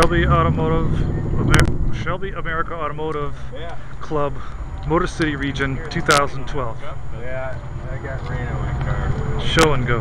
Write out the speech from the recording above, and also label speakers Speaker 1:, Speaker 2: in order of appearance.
Speaker 1: Shelby Automotive, Shelby America Automotive
Speaker 2: Yeah.
Speaker 1: Club, Motor City Region 2012.
Speaker 2: Yeah, I got rain on car.
Speaker 1: Show and go.